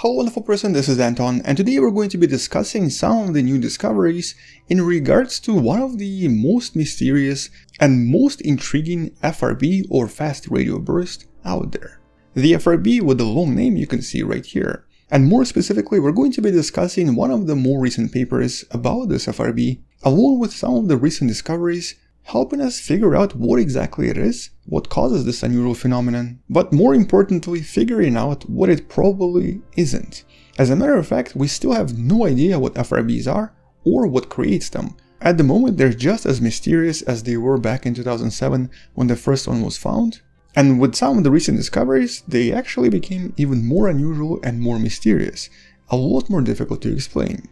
Hello wonderful person, this is Anton, and today we're going to be discussing some of the new discoveries in regards to one of the most mysterious and most intriguing FRB or fast radio burst out there. The FRB with the long name you can see right here. And more specifically, we're going to be discussing one of the more recent papers about this FRB, along with some of the recent discoveries helping us figure out what exactly it is, what causes this unusual phenomenon, but more importantly, figuring out what it probably isn't. As a matter of fact, we still have no idea what FRBs are or what creates them. At the moment, they're just as mysterious as they were back in 2007 when the first one was found. And with some of the recent discoveries, they actually became even more unusual and more mysterious, a lot more difficult to explain.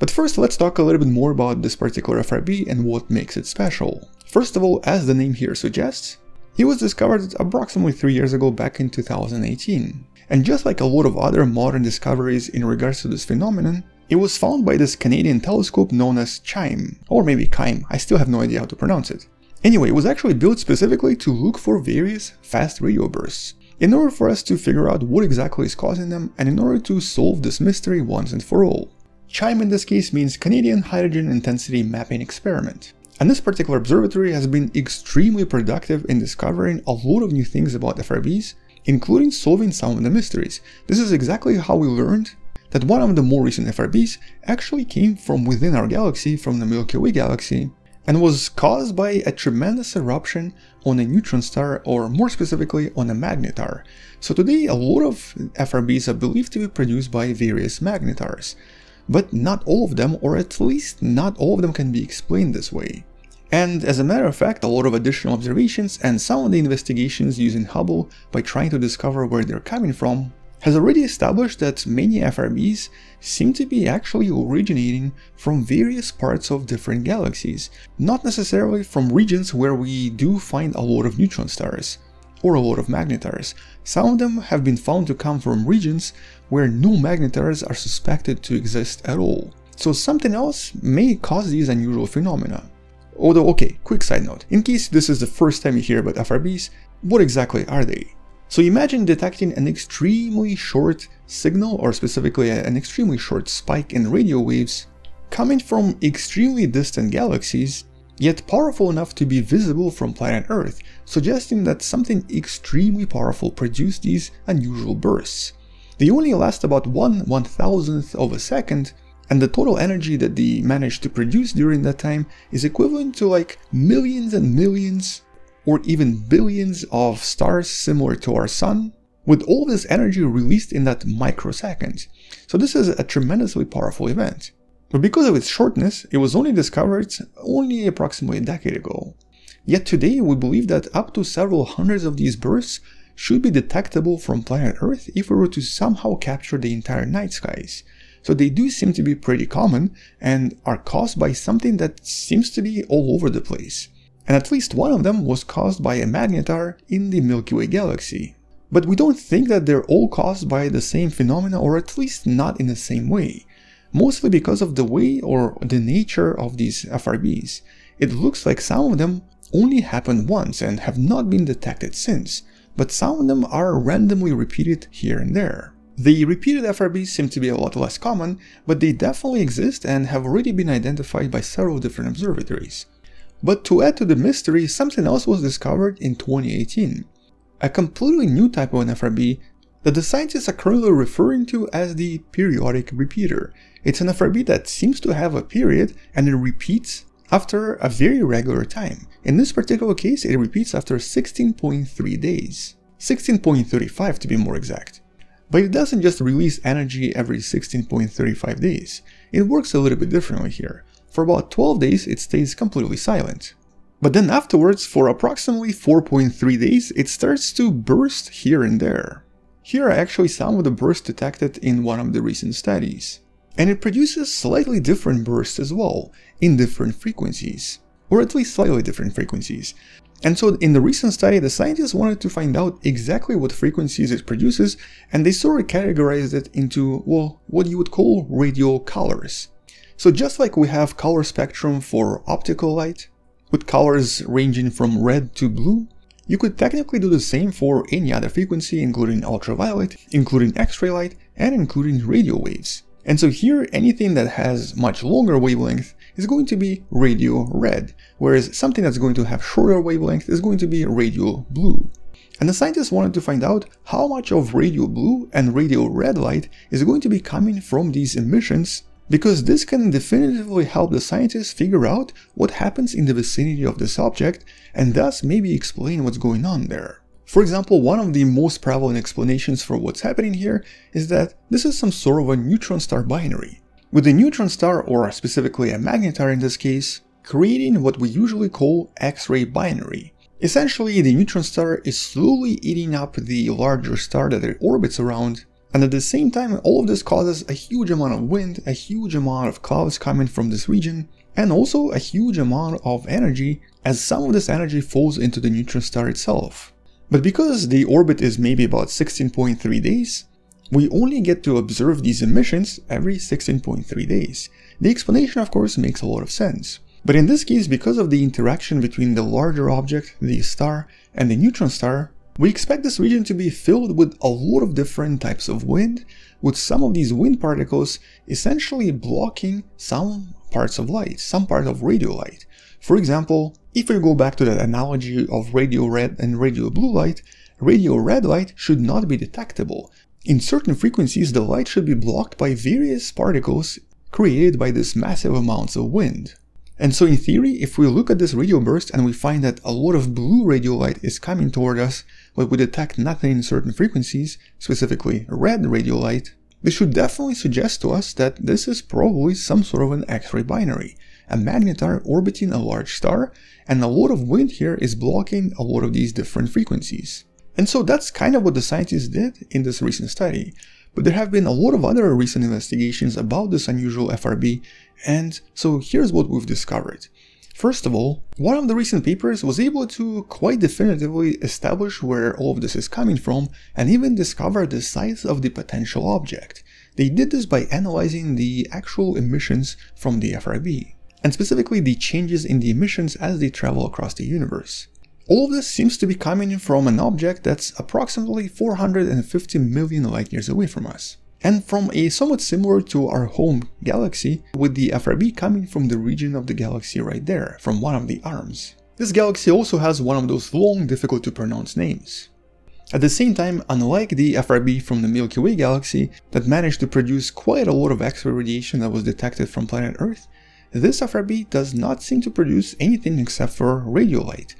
But first let's talk a little bit more about this particular FRB and what makes it special. First of all, as the name here suggests, he was discovered approximately 3 years ago back in 2018. And just like a lot of other modern discoveries in regards to this phenomenon, it was found by this Canadian telescope known as CHIME, or maybe KIME, I still have no idea how to pronounce it. Anyway, it was actually built specifically to look for various fast radio bursts, in order for us to figure out what exactly is causing them and in order to solve this mystery once and for all. CHIME in this case means Canadian Hydrogen Intensity Mapping Experiment. And this particular observatory has been extremely productive in discovering a lot of new things about FRBs, including solving some of the mysteries. This is exactly how we learned that one of the more recent FRBs actually came from within our galaxy, from the Milky Way galaxy, and was caused by a tremendous eruption on a neutron star, or more specifically on a magnetar. So today a lot of FRBs are believed to be produced by various magnetars but not all of them, or at least not all of them can be explained this way. And as a matter of fact, a lot of additional observations and some of the investigations using Hubble by trying to discover where they're coming from has already established that many FRBs seem to be actually originating from various parts of different galaxies, not necessarily from regions where we do find a lot of neutron stars or a lot of magnetars. Some of them have been found to come from regions where no magnetars are suspected to exist at all. So something else may cause these unusual phenomena. Although, okay, quick side note, in case this is the first time you hear about FRBs, what exactly are they? So imagine detecting an extremely short signal, or specifically an extremely short spike in radio waves, coming from extremely distant galaxies yet powerful enough to be visible from planet Earth, suggesting that something extremely powerful produced these unusual bursts. They only last about one one thousandth of a second, and the total energy that they managed to produce during that time is equivalent to like millions and millions or even billions of stars similar to our sun, with all this energy released in that microsecond. So this is a tremendously powerful event. But because of its shortness, it was only discovered only approximately a decade ago. Yet today we believe that up to several hundreds of these bursts should be detectable from planet Earth if we were to somehow capture the entire night skies. So they do seem to be pretty common and are caused by something that seems to be all over the place. And at least one of them was caused by a magnetar in the Milky Way galaxy. But we don't think that they're all caused by the same phenomena or at least not in the same way mostly because of the way or the nature of these FRBs. It looks like some of them only happened once and have not been detected since, but some of them are randomly repeated here and there. The repeated FRBs seem to be a lot less common, but they definitely exist and have already been identified by several different observatories. But to add to the mystery, something else was discovered in 2018. A completely new type of an FRB that the scientists are currently referring to as the periodic repeater. It's an FRB that seems to have a period and it repeats after a very regular time. In this particular case, it repeats after 16.3 days. 16.35 to be more exact. But it doesn't just release energy every 16.35 days. It works a little bit differently here. For about 12 days, it stays completely silent. But then afterwards, for approximately 4.3 days, it starts to burst here and there. Here are actually some of the bursts detected in one of the recent studies. And it produces slightly different bursts as well, in different frequencies. Or at least slightly different frequencies. And so in the recent study, the scientists wanted to find out exactly what frequencies it produces, and they sort of categorized it into, well, what you would call radio colors. So just like we have color spectrum for optical light, with colors ranging from red to blue, you could technically do the same for any other frequency, including ultraviolet, including X-ray light, and including radio waves. And so here, anything that has much longer wavelength is going to be radio red, whereas something that's going to have shorter wavelength is going to be radio blue. And the scientists wanted to find out how much of radio blue and radio red light is going to be coming from these emissions because this can definitively help the scientists figure out what happens in the vicinity of this object and thus maybe explain what's going on there. For example, one of the most prevalent explanations for what's happening here is that this is some sort of a neutron star binary. With a neutron star, or specifically a magnetar in this case, creating what we usually call X-ray binary. Essentially, the neutron star is slowly eating up the larger star that it orbits around, and at the same time, all of this causes a huge amount of wind, a huge amount of clouds coming from this region, and also a huge amount of energy as some of this energy falls into the neutron star itself. But because the orbit is maybe about 16.3 days, we only get to observe these emissions every 16.3 days. The explanation of course makes a lot of sense. But in this case, because of the interaction between the larger object, the star, and the neutron star, we expect this region to be filled with a lot of different types of wind, with some of these wind particles essentially blocking some parts of light, some part of radio light. For example, if we go back to that analogy of radio red and radio blue light, radio red light should not be detectable. In certain frequencies, the light should be blocked by various particles created by these massive amounts of wind. And so in theory, if we look at this radio burst and we find that a lot of blue radio light is coming toward us, but we detect nothing in certain frequencies, specifically red radio light, this should definitely suggest to us that this is probably some sort of an X-ray binary, a magnetar orbiting a large star, and a lot of wind here is blocking a lot of these different frequencies. And so that's kind of what the scientists did in this recent study. But there have been a lot of other recent investigations about this unusual FRB, and so here's what we've discovered. First of all, one of the recent papers was able to quite definitively establish where all of this is coming from and even discover the size of the potential object. They did this by analyzing the actual emissions from the FRB, and specifically the changes in the emissions as they travel across the universe. All of this seems to be coming from an object that's approximately 450 million light years away from us. And from a somewhat similar to our home galaxy, with the FRB coming from the region of the galaxy right there, from one of the arms. This galaxy also has one of those long, difficult to pronounce names. At the same time, unlike the FRB from the Milky Way galaxy that managed to produce quite a lot of X-ray radiation that was detected from planet Earth, this FRB does not seem to produce anything except for radio light,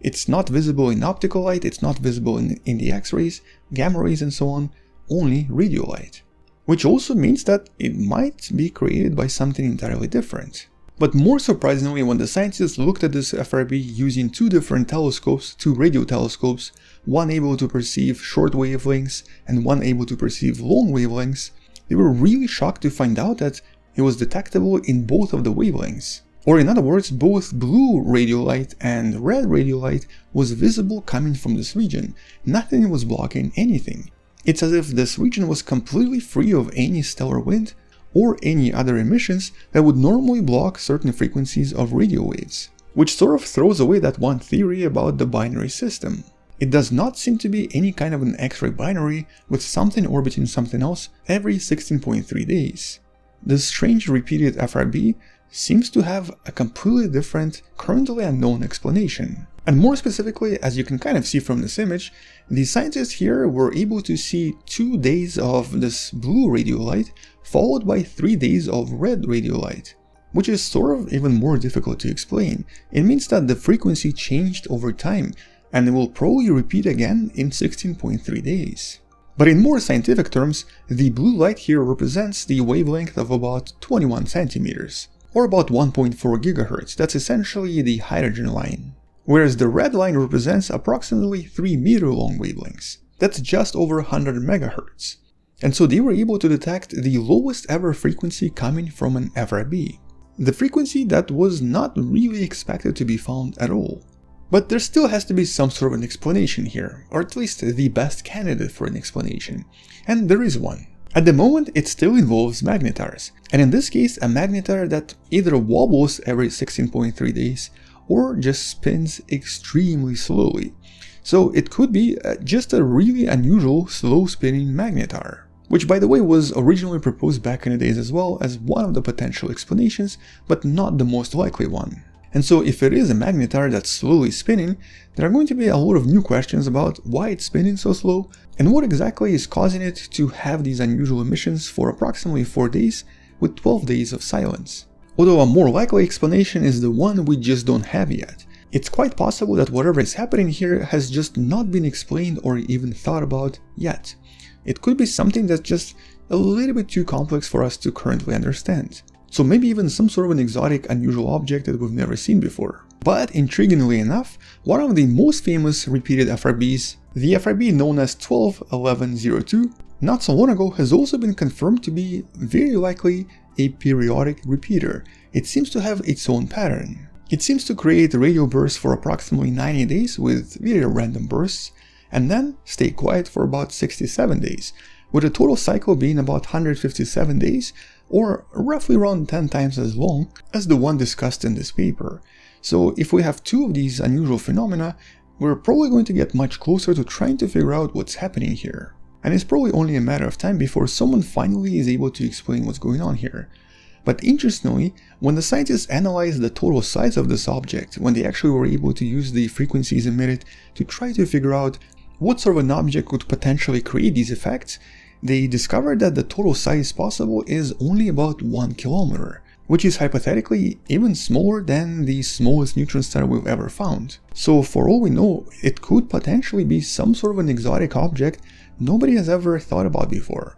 it's not visible in optical light, it's not visible in, in the X-rays, gamma rays and so on, only radio light. Which also means that it might be created by something entirely different. But more surprisingly, when the scientists looked at this FRB using two different telescopes, two radio telescopes, one able to perceive short wavelengths and one able to perceive long wavelengths, they were really shocked to find out that it was detectable in both of the wavelengths. Or in other words, both blue radio light and red radio light was visible coming from this region. Nothing was blocking anything. It's as if this region was completely free of any stellar wind or any other emissions that would normally block certain frequencies of radio waves. Which sort of throws away that one theory about the binary system. It does not seem to be any kind of an X-ray binary with something orbiting something else every 16.3 days. This strange repeated FRB seems to have a completely different, currently unknown explanation. And more specifically, as you can kind of see from this image, the scientists here were able to see two days of this blue radio light followed by three days of red radio light, which is sort of even more difficult to explain. It means that the frequency changed over time, and it will probably repeat again in 16.3 days. But in more scientific terms, the blue light here represents the wavelength of about 21 centimeters or about 1.4 GHz, that's essentially the hydrogen line. Whereas the red line represents approximately 3 meter long wavelengths, that's just over 100 MHz. And so they were able to detect the lowest ever frequency coming from an FRB. The frequency that was not really expected to be found at all. But there still has to be some sort of an explanation here, or at least the best candidate for an explanation. And there is one. At the moment, it still involves magnetars, and in this case, a magnetar that either wobbles every 16.3 days or just spins extremely slowly. So it could be uh, just a really unusual slow spinning magnetar. which by the way was originally proposed back in the days as well as one of the potential explanations, but not the most likely one. And so if it is a magnetar that's slowly spinning, there are going to be a lot of new questions about why it's spinning so slow, and what exactly is causing it to have these unusual emissions for approximately 4 days with 12 days of silence. Although a more likely explanation is the one we just don't have yet. It's quite possible that whatever is happening here has just not been explained or even thought about yet. It could be something that's just a little bit too complex for us to currently understand. So maybe even some sort of an exotic, unusual object that we've never seen before. But intriguingly enough, one of the most famous repeated FRBs, the FRB known as 121102, not so long ago has also been confirmed to be very likely a periodic repeater. It seems to have its own pattern. It seems to create radio bursts for approximately 90 days with very random bursts, and then stay quiet for about 67 days, with a total cycle being about 157 days, or roughly around 10 times as long as the one discussed in this paper. So if we have two of these unusual phenomena, we're probably going to get much closer to trying to figure out what's happening here. And it's probably only a matter of time before someone finally is able to explain what's going on here. But interestingly, when the scientists analyzed the total size of this object, when they actually were able to use the frequencies emitted to try to figure out what sort of an object could potentially create these effects, they discovered that the total size possible is only about 1 kilometer, which is hypothetically even smaller than the smallest neutron star we've ever found. So for all we know, it could potentially be some sort of an exotic object nobody has ever thought about before.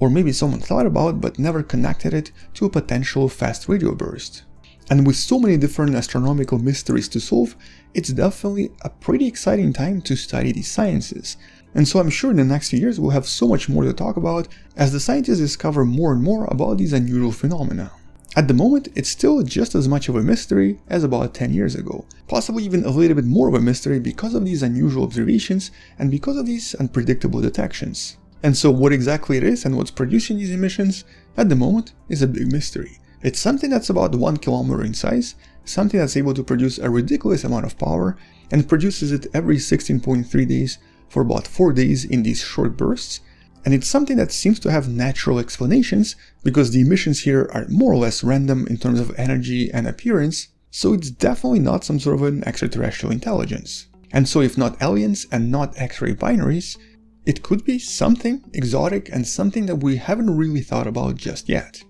Or maybe someone thought about but never connected it to a potential fast radio burst. And with so many different astronomical mysteries to solve, it's definitely a pretty exciting time to study these sciences. And so I'm sure in the next few years we'll have so much more to talk about as the scientists discover more and more about these unusual phenomena. At the moment, it's still just as much of a mystery as about 10 years ago, possibly even a little bit more of a mystery because of these unusual observations and because of these unpredictable detections. And so what exactly it is and what's producing these emissions, at the moment, is a big mystery. It's something that's about 1 kilometer in size, something that's able to produce a ridiculous amount of power, and produces it every 16.3 days for about 4 days in these short bursts, and it's something that seems to have natural explanations because the emissions here are more or less random in terms of energy and appearance, so it's definitely not some sort of an extraterrestrial intelligence. And so if not aliens and not X-ray binaries, it could be something exotic and something that we haven't really thought about just yet.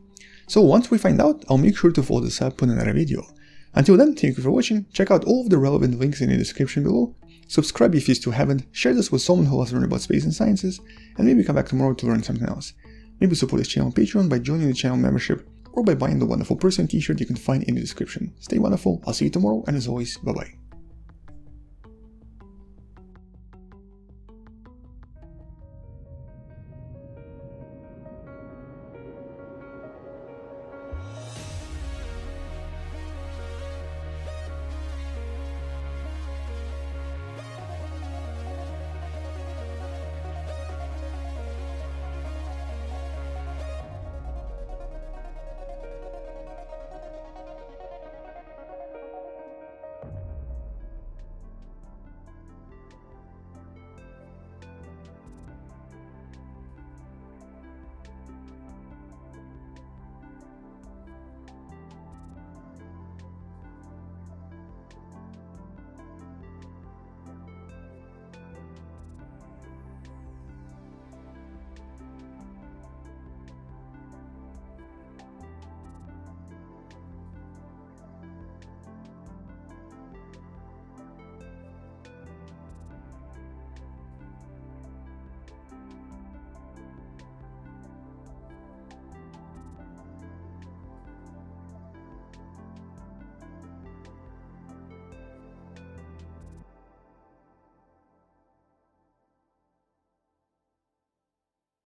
So once we find out, I'll make sure to follow this up in another video. Until then, thank you for watching, check out all of the relevant links in the description below, subscribe if you still haven't, share this with someone who loves learning about space and sciences, and maybe come back tomorrow to learn something else. Maybe support this channel on Patreon by joining the channel membership, or by buying the Wonderful Person t-shirt you can find in the description. Stay wonderful, I'll see you tomorrow, and as always, bye bye.